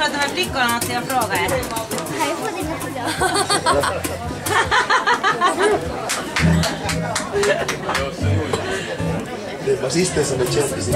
piccola dove è piccola non ti la prova, eh. Eh, poi devo provare. Basiste sono certi.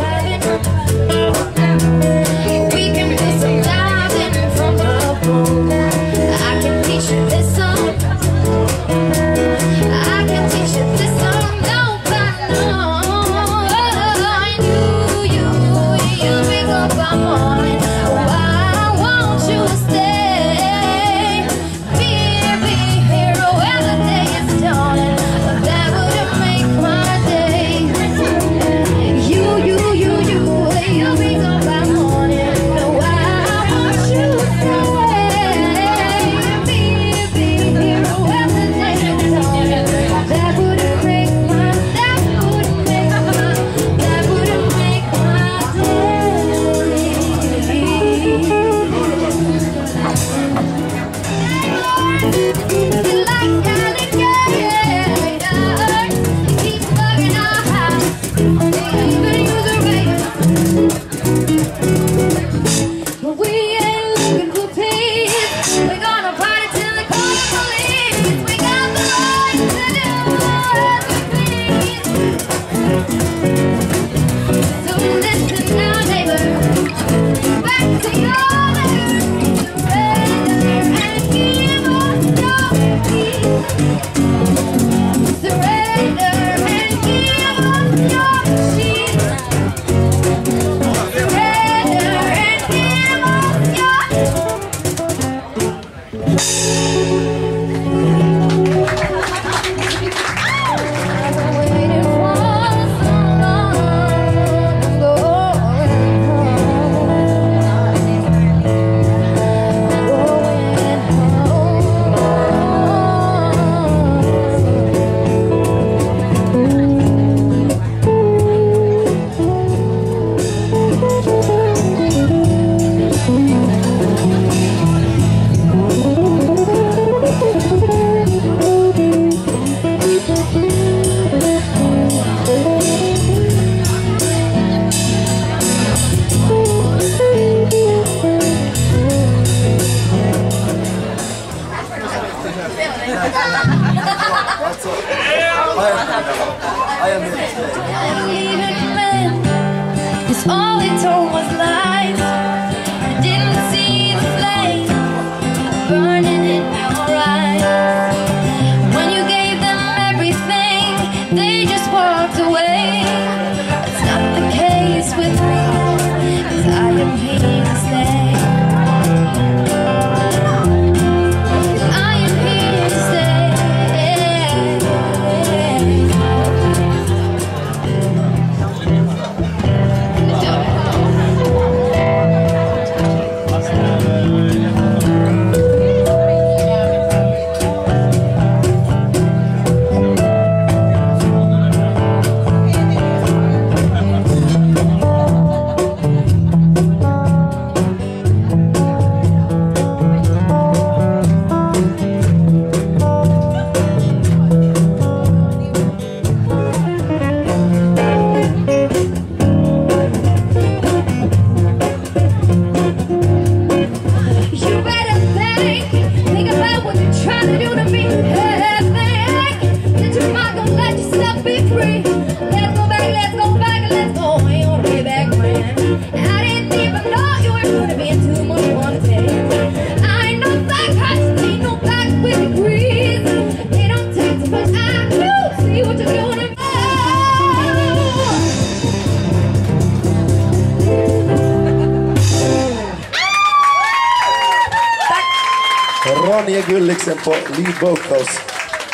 Ronja Gullichsen på lead vocals.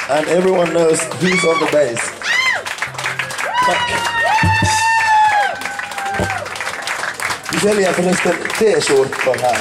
And everyone knows who's on the bass. Tack. Vi säljer förresten t-skjortor här.